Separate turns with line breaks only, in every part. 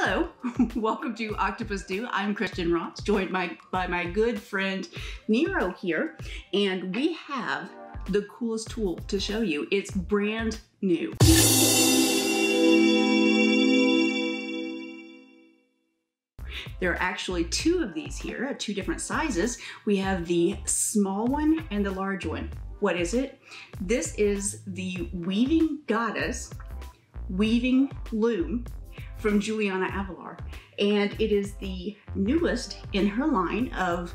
Hello, welcome to Octopus Do. I'm Christiane Ross, joined by, by my good friend Nero here, and we have the coolest tool to show you. It's brand new. There are actually two of these here, uh, two different sizes. We have the small one and the large one. What is it? This is the Weaving Goddess Weaving Loom from Julianna Avelar. And it is the newest in her line of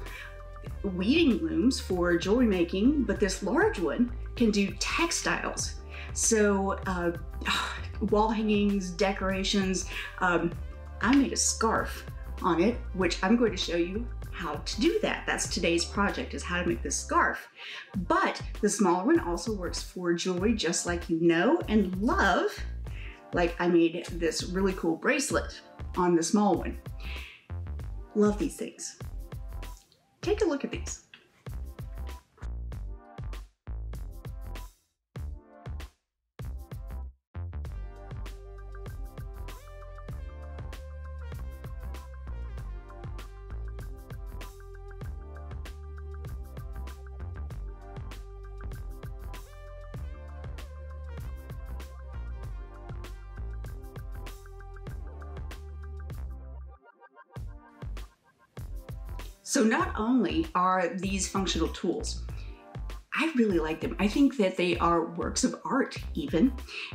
weaving looms for jewelry making, but this large one can do textiles. So uh, wall hangings, decorations. Um, I made a scarf on it, which I'm going to show you how to do that. That's today's project is how to make this scarf. But the smaller one also works for jewelry just like you know and love. Like I made this really cool bracelet on the small one. Love these things. Take a look at these. Only are these functional tools, I really like them. I think that they are works of art even,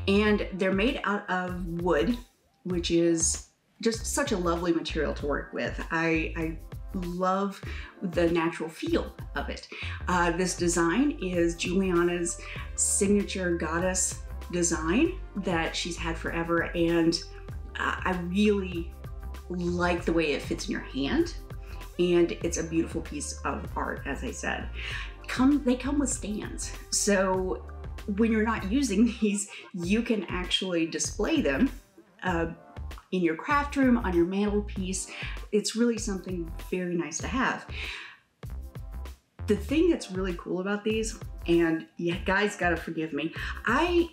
and they're made out of wood, which is just such a lovely material to work with. I, I love the natural feel of it. Uh, this design is Julianna's signature goddess design that she's had forever, and uh, I really like the way it fits in your hand and it's a beautiful piece of art, as I said. Come, they come with stands. So when you're not using these, you can actually display them uh, in your craft room, on your mantelpiece. It's really something very nice to have. The thing that's really cool about these, and yeah, guys gotta forgive me, I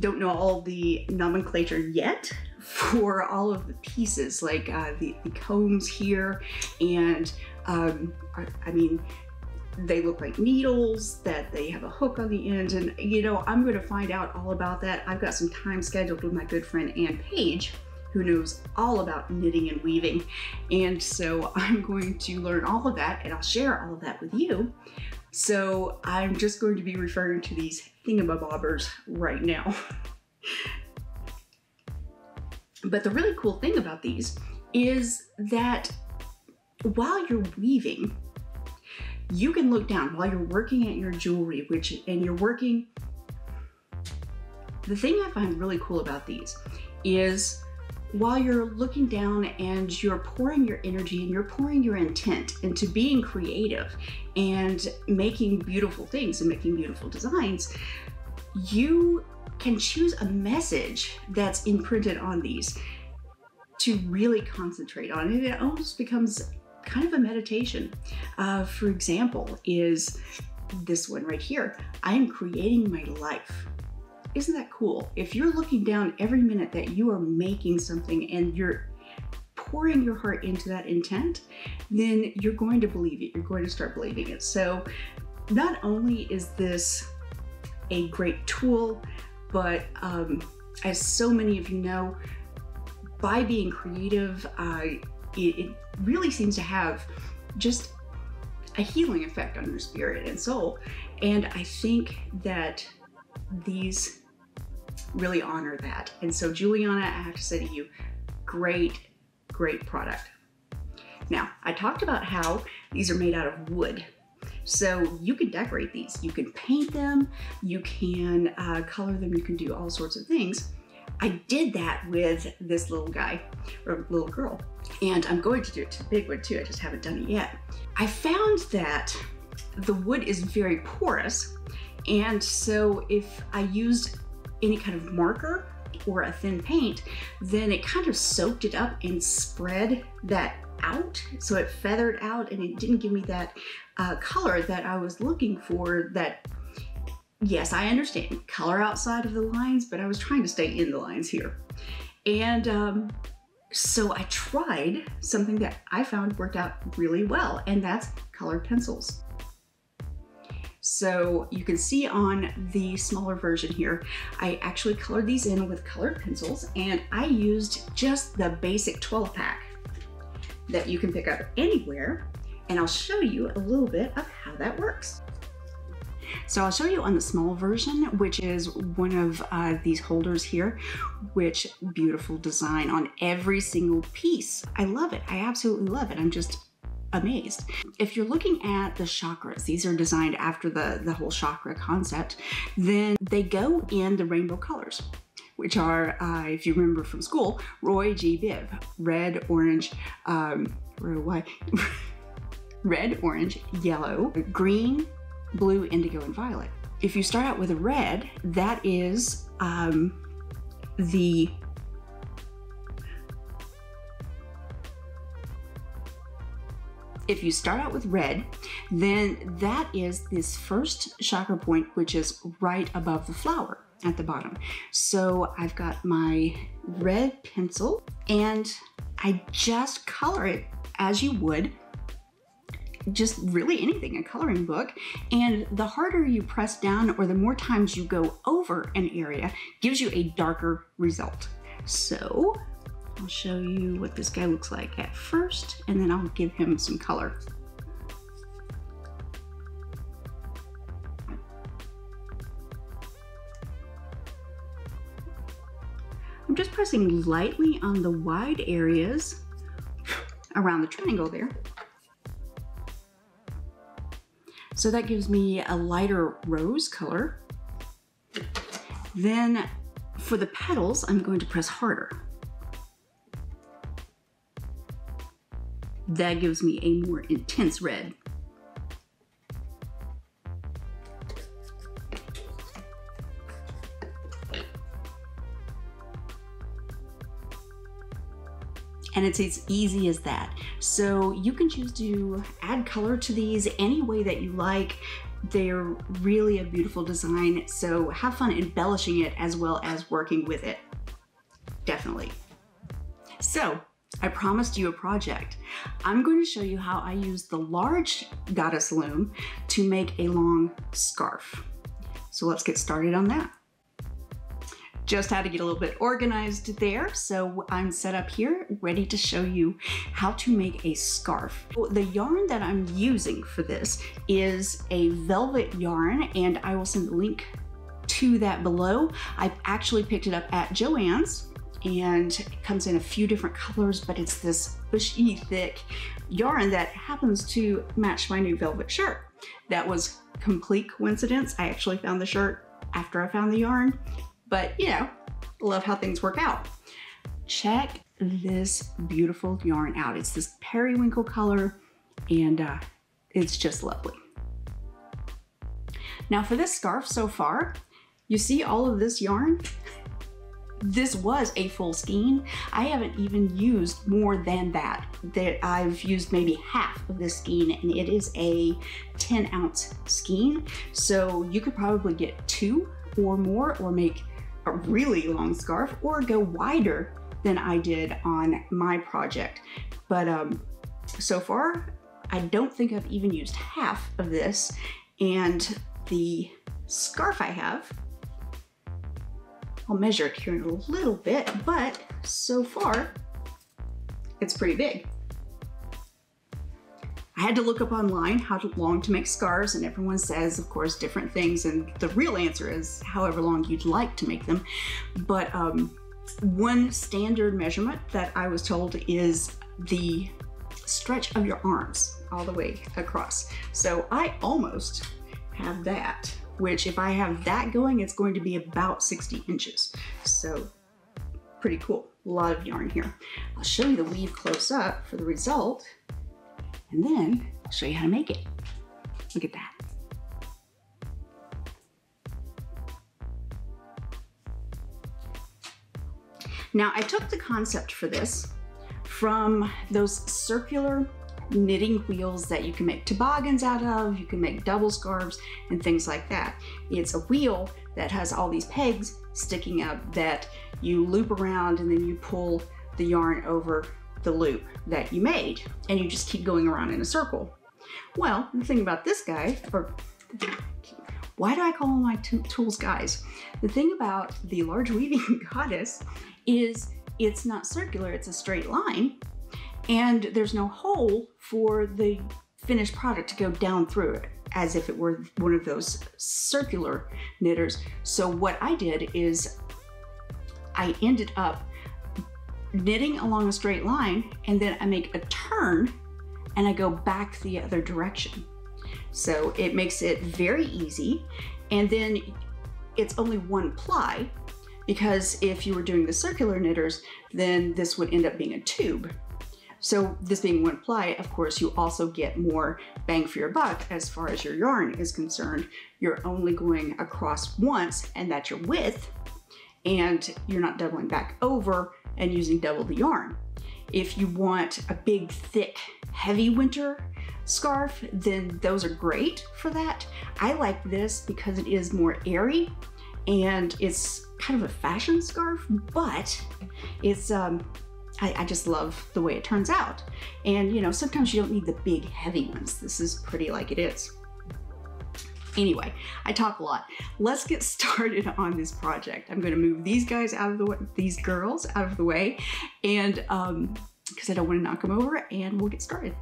don't know all the nomenclature yet for all of the pieces, like uh, the, the, combs here, and um, I mean, they look like needles, that they have a hook on the end, and you know, I'm going to find out all about that. I've got some time scheduled with my good friend Ann Page, who knows all about knitting and weaving, and so I'm going to learn all of that, and I'll share all of that with you. So I'm just going to be referring to these thingamabobbers right now. But the really cool thing about these is that while you're weaving, you can look down while you're working at your jewelry, which, and you're working. The thing I find really cool about these is while you're looking down and you're pouring your energy and you're pouring your intent into being creative and making beautiful things and making beautiful designs, you can choose a message that's imprinted on these to really concentrate on it. It almost becomes kind of a meditation. Uh, for example, is this one right here. I am creating my life. Isn't that cool? If you're looking down every minute that you are making something and you're pouring your heart into that intent, then you're going to believe it. You're going to start believing it. So not only is this a great tool but um, as so many of you know, by being creative, uh, it, it really seems to have just a healing effect on your spirit and soul. And I think that these really honor that. And so Julianna, I have to say to you, great, great product. Now, I talked about how these are made out of wood. So you can decorate these. You can paint them, you can uh, color them, you can do all sorts of things. I did that with this little guy or little girl. And I'm going to do it to the big one too. I just haven't done it yet. I found that the wood is very porous. And so if I used any kind of marker or a thin paint, then it kind of soaked it up and spread that out. So it feathered out and it didn't give me that uh, color that I was looking for that, yes, I understand color outside of the lines, but I was trying to stay in the lines here. And um, So I tried something that I found worked out really well, and that's colored pencils. So you can see on the smaller version here, I actually colored these in with colored pencils and I used just the basic 12 pack that you can pick up anywhere. And I'll show you a little bit of how that works. So I'll show you on the small version, which is one of uh, these holders here, which beautiful design on every single piece. I love it. I absolutely love it. I'm just amazed. If you're looking at the chakras, these are designed after the, the whole chakra concept, then they go in the rainbow colors which are, uh, if you remember from school, Roy G. Biv, red, orange, um, what? red, orange, yellow, green, blue, indigo, and violet. If you start out with a red, that is um, the if you start out with red, then that is this first chakra point, which is right above the flower at the bottom. So I've got my red pencil and I just color it as you would just really anything, a coloring book. And the harder you press down or the more times you go over an area gives you a darker result. So I'll show you what this guy looks like at first, and then I'll give him some color. I'm just pressing lightly on the wide areas around the triangle there. So that gives me a lighter rose color. Then for the petals, I'm going to press harder. that gives me a more intense red. And it's as easy as that. So you can choose to add color to these any way that you like. They're really a beautiful design, so have fun embellishing it as well as working with it. Definitely. So I promised you a project. I'm going to show you how I use the large goddess loom to make a long scarf. So let's get started on that. Just had to get a little bit organized there, so I'm set up here, ready to show you how to make a scarf. The yarn that I'm using for this is a velvet yarn, and I will send the link to that below. I actually picked it up at Joann's and it comes in a few different colors, but it's this bushy, thick yarn that happens to match my new velvet shirt. That was complete coincidence. I actually found the shirt after I found the yarn, but you know, love how things work out. Check this beautiful yarn out. It's this periwinkle color and uh, it's just lovely. Now for this scarf so far, you see all of this yarn? this was a full skein. I haven't even used more than that. That I've used maybe half of this skein and it is a 10 ounce skein. So you could probably get two or more or make a really long scarf or go wider than I did on my project. But um, so far, I don't think I've even used half of this. And the scarf I have I'll measure it here in a little bit, but so far, it's pretty big. I had to look up online how long to make scarves and everyone says, of course, different things. And the real answer is however long you'd like to make them. But um, one standard measurement that I was told is the stretch of your arms all the way across. So I almost have that which if I have that going, it's going to be about 60 inches. So pretty cool. A lot of yarn here. I'll show you the weave close up for the result, and then I'll show you how to make it. Look at that. Now I took the concept for this from those circular knitting wheels that you can make toboggans out of, you can make double scarves and things like that. It's a wheel that has all these pegs sticking up that you loop around and then you pull the yarn over the loop that you made and you just keep going around in a circle. Well, the thing about this guy, or why do I call my tools guys? The thing about the large weaving goddess is it's not circular, it's a straight line and there's no hole for the finished product to go down through it as if it were one of those circular knitters. So what I did is I ended up knitting along a straight line and then I make a turn and I go back the other direction. So it makes it very easy. And then it's only one ply because if you were doing the circular knitters, then this would end up being a tube. So this being one ply, of course, you also get more bang for your buck as far as your yarn is concerned. You're only going across once and that's your width and you're not doubling back over and using double the yarn. If you want a big, thick, heavy winter scarf, then those are great for that. I like this because it is more airy and it's kind of a fashion scarf, but it's um, I, I, just love the way it turns out. And you know, sometimes you don't need the big heavy ones. This is pretty like it is. Anyway, I talk a lot. Let's get started on this project. I'm gonna move these guys out of the way, these girls out of the way, and um, because I don't wanna knock them over, and we'll get started.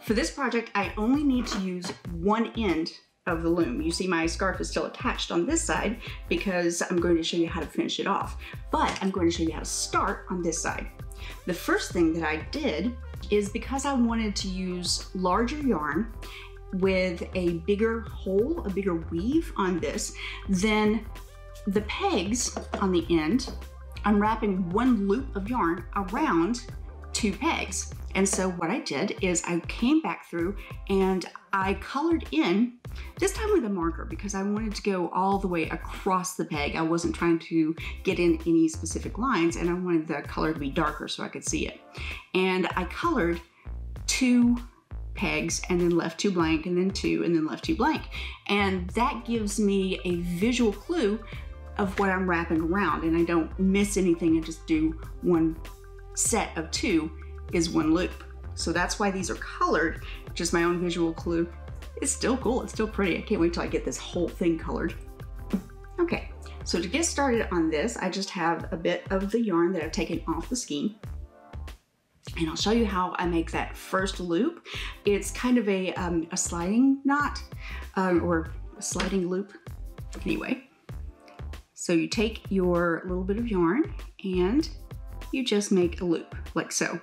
For this project, I only need to use one end of the loom. You see my scarf is still attached on this side because I'm going to show you how to finish it off, but I'm going to show you how to start on this side. The first thing that I did is because I wanted to use larger yarn with a bigger hole, a bigger weave on this, then the pegs on the end, I'm wrapping one loop of yarn around two pegs. And so what I did is I came back through and I colored in, this time with a marker because I wanted to go all the way across the peg. I wasn't trying to get in any specific lines and I wanted the color to be darker so I could see it. And I colored two pegs and then left two blank and then two and then left two blank. And that gives me a visual clue of what I'm wrapping around and I don't miss anything and just do one set of two is one loop. So that's why these are colored, just my own visual clue. It's still cool, it's still pretty. I can't wait till I get this whole thing colored. Okay, so to get started on this, I just have a bit of the yarn that I've taken off the skein. And I'll show you how I make that first loop. It's kind of a, um, a sliding knot um, or sliding loop. Anyway, so you take your little bit of yarn and you just make a loop like so.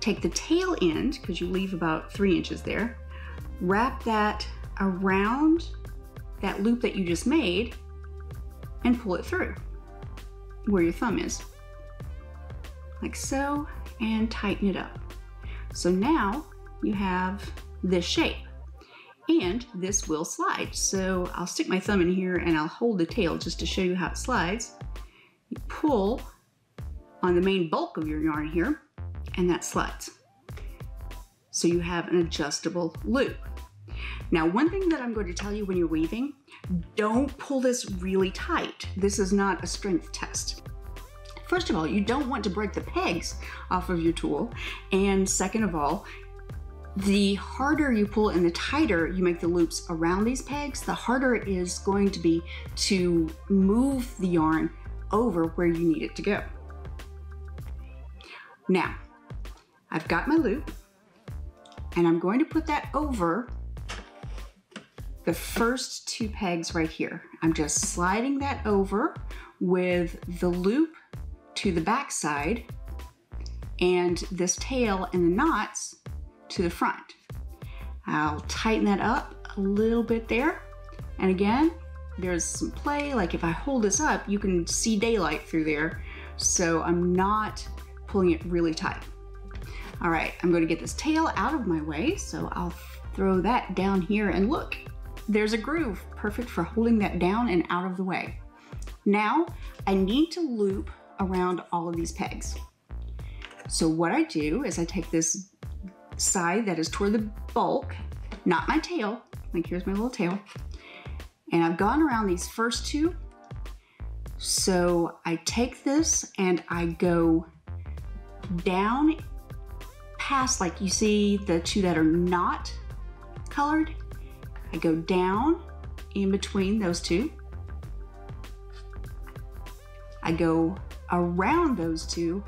Take the tail end, because you leave about three inches there, wrap that around that loop that you just made and pull it through where your thumb is. Like so, and tighten it up. So now you have this shape and this will slide. So I'll stick my thumb in here and I'll hold the tail just to show you how it slides. You pull on the main bulk of your yarn here, and that slides. So you have an adjustable loop. Now, one thing that I'm going to tell you when you're weaving, don't pull this really tight. This is not a strength test. First of all, you don't want to break the pegs off of your tool. And second of all, the harder you pull and the tighter you make the loops around these pegs, the harder it is going to be to move the yarn over where you need it to go. Now, I've got my loop and I'm going to put that over the first two pegs right here. I'm just sliding that over with the loop to the back side and this tail and the knots to the front. I'll tighten that up a little bit there. And again, there's some play, like if I hold this up, you can see daylight through there. So I'm not pulling it really tight. All right, I'm gonna get this tail out of my way, so I'll throw that down here and look, there's a groove, perfect for holding that down and out of the way. Now, I need to loop around all of these pegs. So what I do is I take this side that is toward the bulk, not my tail, like here's my little tail, and I've gone around these first two So I take this and I go down past, like you see the two that are not colored. I go down in between those two. I go around those two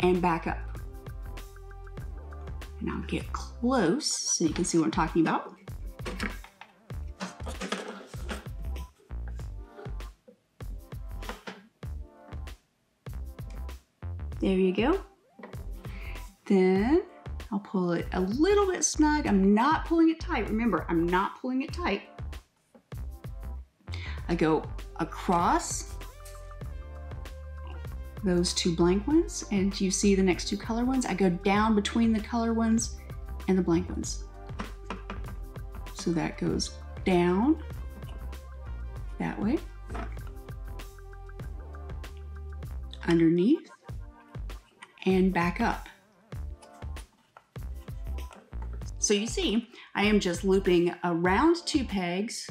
and back up. And I'll get close so you can see what I'm talking about. There you go. Then I'll pull it a little bit snug. I'm not pulling it tight. Remember, I'm not pulling it tight. I go across those two blank ones and you see the next two color ones. I go down between the color ones and the blank ones. So that goes down that way, underneath, and back up. So you see, I am just looping around two pegs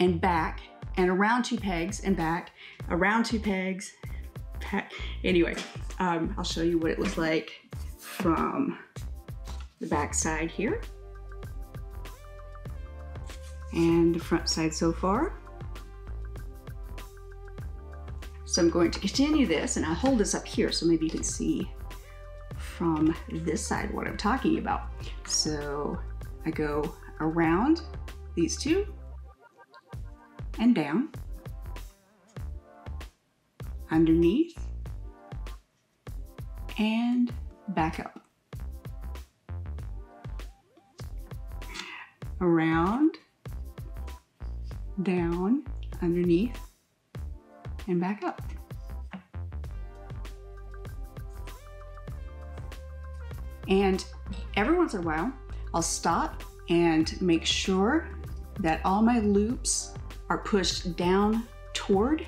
and back, and around two pegs and back, around two pegs, Anyway, um, I'll show you what it looks like from the back side here. And the front side so far. So I'm going to continue this and I'll hold this up here so maybe you can see from this side what I'm talking about. So I go around these two and down, underneath, and back up. Around, down, underneath, and back up. And every once in a while, I'll stop and make sure that all my loops are pushed down toward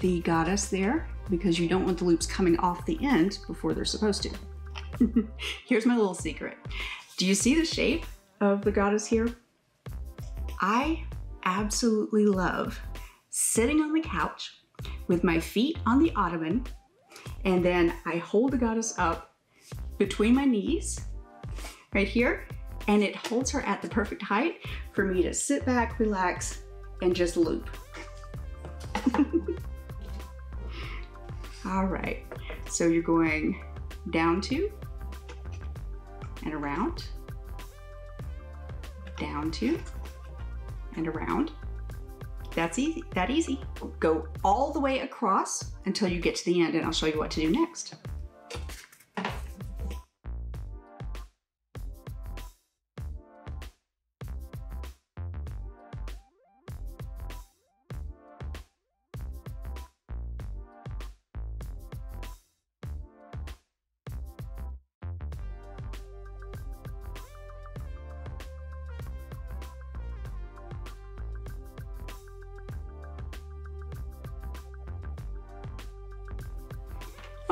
the goddess there because you don't want the loops coming off the end before they're supposed to. Here's my little secret. Do you see the shape of the goddess here? I absolutely love sitting on the couch with my feet on the ottoman, and then I hold the goddess up between my knees, right here, and it holds her at the perfect height for me to sit back, relax, and just loop. All right, so you're going down two and around, down two and around, that's easy, that easy. Go all the way across until you get to the end and I'll show you what to do next.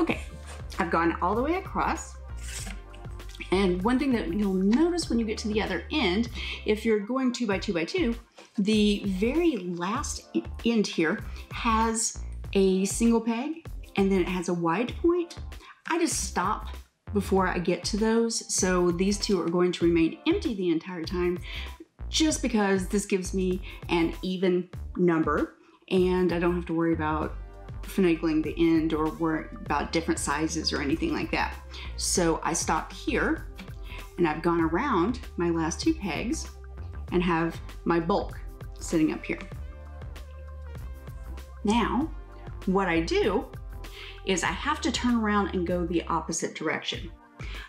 Okay, I've gone all the way across. And one thing that you'll notice when you get to the other end, if you're going two by two by two, the very last end here has a single peg and then it has a wide point. I just stop before I get to those. So these two are going to remain empty the entire time just because this gives me an even number and I don't have to worry about finagling the end or worry about different sizes or anything like that. So I stopped here and I've gone around my last two pegs and have my bulk sitting up here. Now, what I do is I have to turn around and go the opposite direction.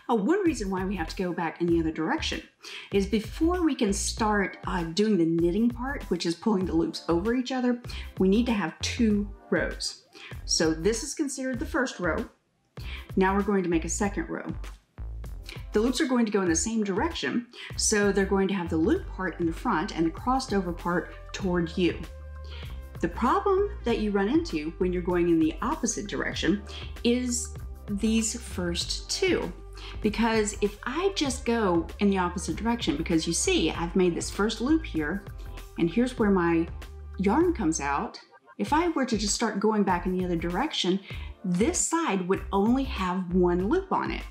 Oh, one reason why we have to go back in the other direction is before we can start uh, doing the knitting part, which is pulling the loops over each other, we need to have two rows. So this is considered the first row. Now we're going to make a second row. The loops are going to go in the same direction, so they're going to have the loop part in the front and the crossed over part toward you. The problem that you run into when you're going in the opposite direction is these first two. Because if I just go in the opposite direction, because you see, I've made this first loop here, and here's where my yarn comes out, if I were to just start going back in the other direction, this side would only have one loop on it,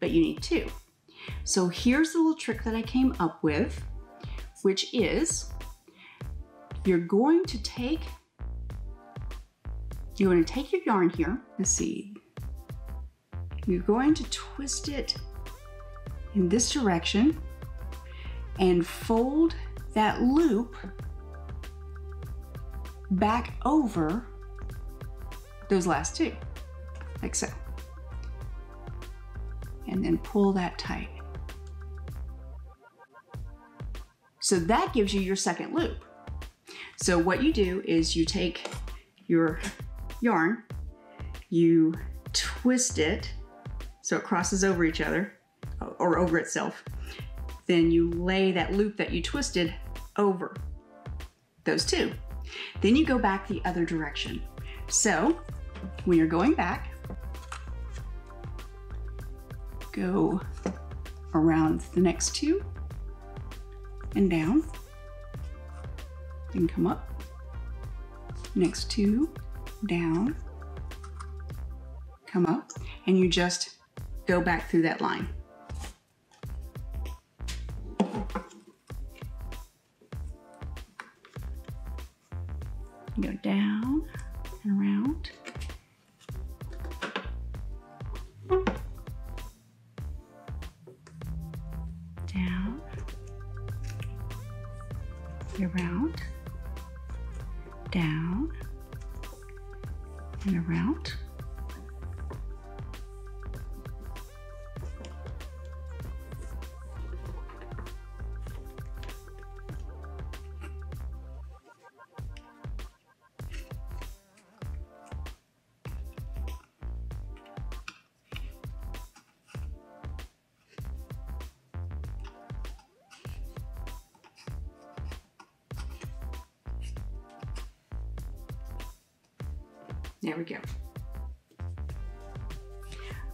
but you need two. So here's the little trick that I came up with, which is you're going to take you're going to take your yarn here. Let's see. You're going to twist it in this direction and fold that loop back over those last two, like so. And then pull that tight. So that gives you your second loop. So what you do is you take your yarn, you twist it so it crosses over each other uh, or over itself. Then you lay that loop that you twisted over those two. Then you go back the other direction. So when you're going back, go around the next two and down, then come up, next two, down, come up, and you just go back through that line.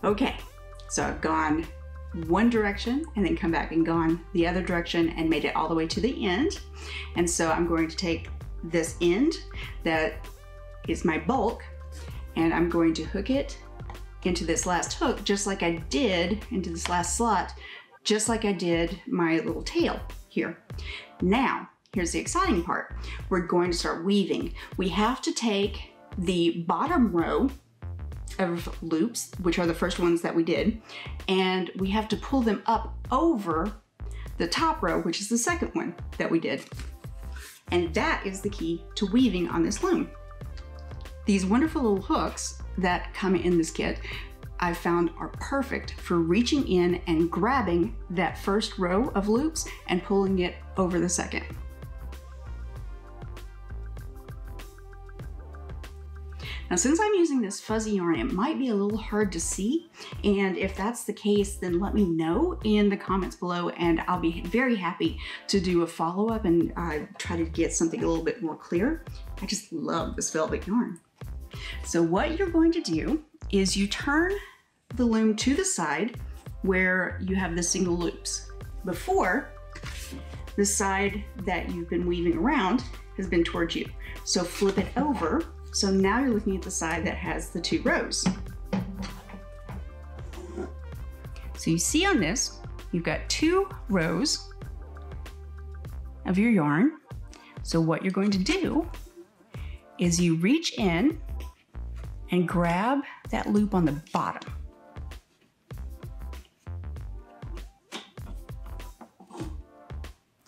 Okay, so I've gone one direction and then come back and gone the other direction and made it all the way to the end. And so I'm going to take this end that is my bulk and I'm going to hook it into this last hook just like I did into this last slot, just like I did my little tail here. Now, here's the exciting part. We're going to start weaving. We have to take the bottom row of loops, which are the first ones that we did, and we have to pull them up over the top row, which is the second one that we did. And that is the key to weaving on this loom. These wonderful little hooks that come in this kit I found are perfect for reaching in and grabbing that first row of loops and pulling it over the second. Now, since I'm using this fuzzy yarn, it might be a little hard to see. And if that's the case, then let me know in the comments below and I'll be very happy to do a follow-up and uh, try to get something a little bit more clear. I just love this velvet yarn. So what you're going to do is you turn the loom to the side where you have the single loops. Before, the side that you've been weaving around has been towards you. So flip it over so now you're looking at the side that has the two rows. So you see on this, you've got two rows of your yarn. So what you're going to do is you reach in and grab that loop on the bottom.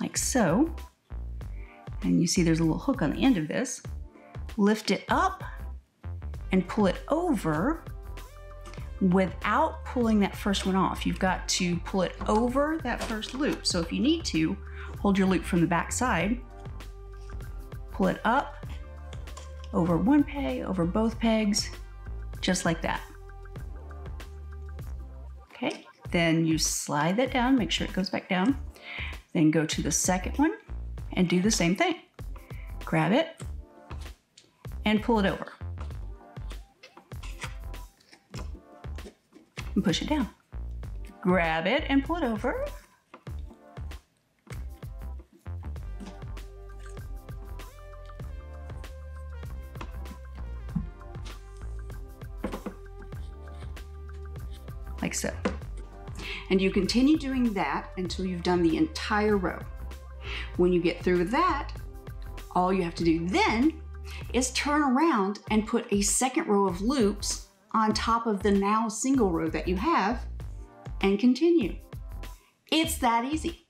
Like so. And you see there's a little hook on the end of this lift it up and pull it over without pulling that first one off. You've got to pull it over that first loop. So if you need to, hold your loop from the back side, pull it up, over one peg, over both pegs, just like that. Okay, then you slide that down, make sure it goes back down. Then go to the second one and do the same thing. Grab it, and pull it over. And push it down. Grab it and pull it over. like so. And you continue doing that until you've done the entire row. When you get through that, all you have to do then is turn around and put a second row of loops on top of the now single row that you have and continue. It's that easy.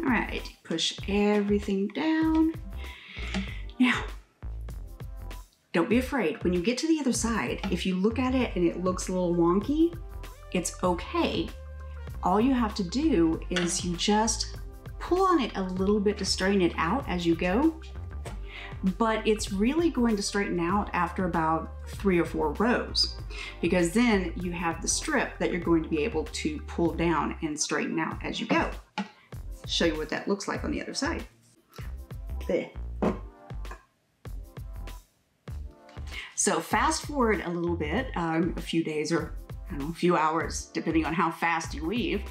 All right, push everything down. Now, don't be afraid. When you get to the other side, if you look at it and it looks a little wonky, it's okay. All you have to do is you just pull on it a little bit to straighten it out as you go. But it's really going to straighten out after about three or four rows because then you have the strip that you're going to be able to pull down and straighten out as you go. Show you what that looks like on the other side. There. So fast forward a little bit, um, a few days or know, a few hours, depending on how fast you weave,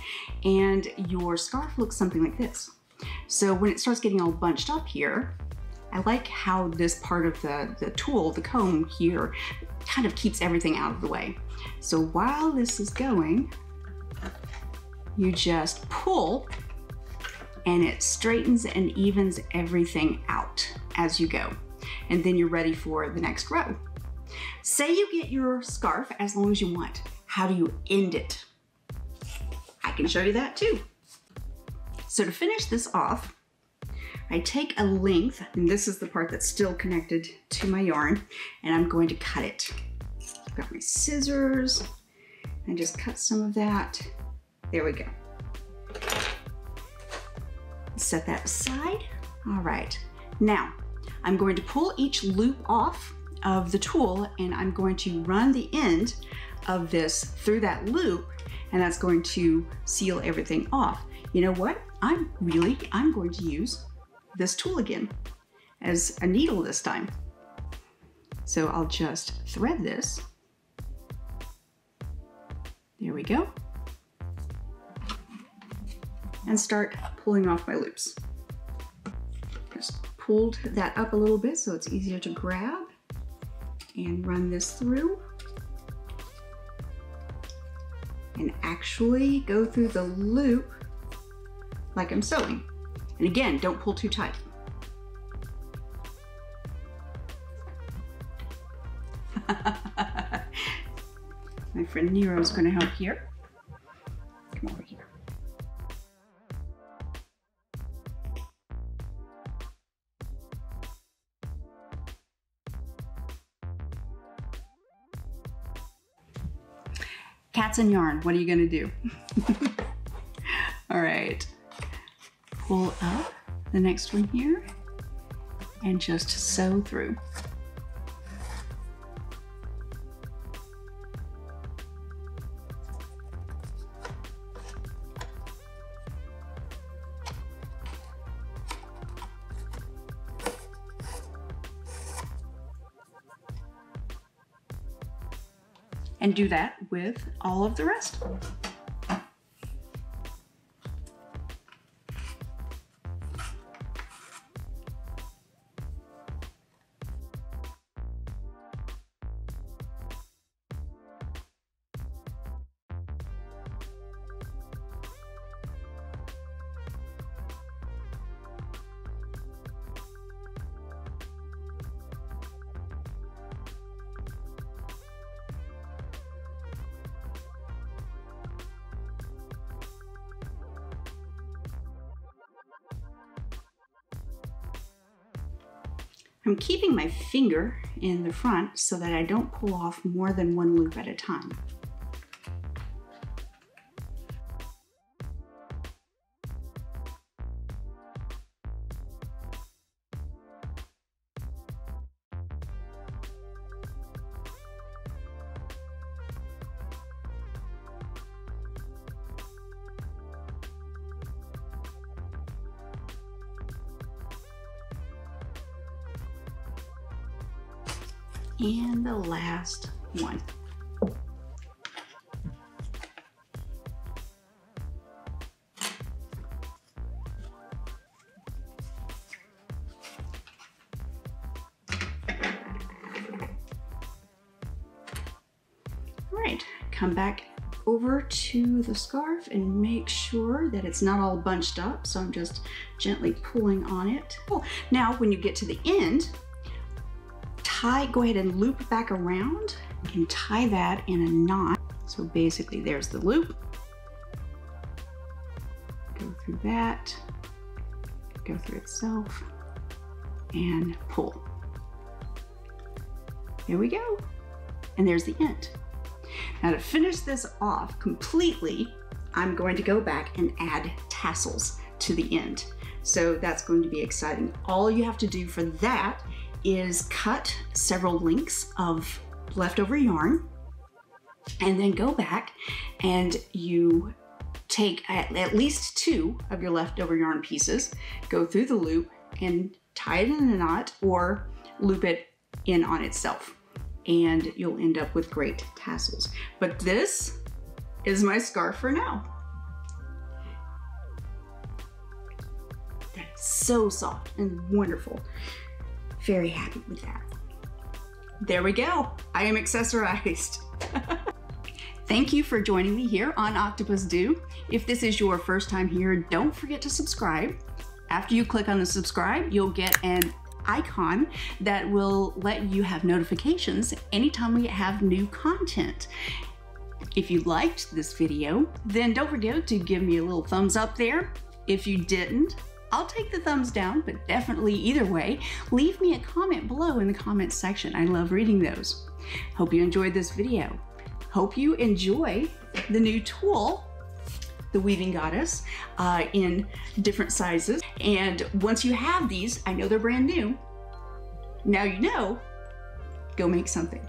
and your scarf looks something like this. So when it starts getting all bunched up here, I like how this part of the, the tool, the comb here, kind of keeps everything out of the way. So while this is going, you just pull and it straightens and evens everything out as you go. And then you're ready for the next row. Say you get your scarf as long as you want. How do you end it? I can show you that too. So to finish this off, I take a length, and this is the part that's still connected to my yarn, and I'm going to cut it. I've got my scissors, and just cut some of that. There we go. Set that aside. All right, now I'm going to pull each loop off of the tool and I'm going to run the end of this through that loop and that's going to seal everything off. You know what? I'm really, I'm going to use this tool again as a needle this time. So I'll just thread this. There we go. And start pulling off my loops. Just pulled that up a little bit so it's easier to grab and run this through actually go through the loop like I'm sewing. And again, don't pull too tight. My friend Nero is going to help here. And yarn, what are you gonna do? All right, pull up the next one here and just sew through. And do that with all of the rest. I'm keeping my finger in the front so that I don't pull off more than one loop at a time. And the last one. All right, come back over to the scarf and make sure that it's not all bunched up. So I'm just gently pulling on it. Oh now, when you get to the end, tie, go ahead and loop back around and tie that in a knot. So basically there's the loop. Go through that, go through itself and pull. There we go. And there's the end. Now to finish this off completely, I'm going to go back and add tassels to the end. So that's going to be exciting. All you have to do for that is cut several links of leftover yarn and then go back and you take at, at least two of your leftover yarn pieces, go through the loop and tie it in a knot or loop it in on itself and you'll end up with great tassels. But this is my scarf for now. That's so soft and wonderful. Very happy with that. There we go. I am accessorized. Thank you for joining me here on Octopus Do. If this is your first time here, don't forget to subscribe. After you click on the subscribe, you'll get an icon that will let you have notifications anytime we have new content. If you liked this video, then don't forget to give me a little thumbs up there. If you didn't, I'll take the thumbs down, but definitely either way, leave me a comment below in the comments section. I love reading those. Hope you enjoyed this video. Hope you enjoy the new tool the Weaving Goddess uh, in different sizes. And once you have these, I know they're brand new, now you know, go make something.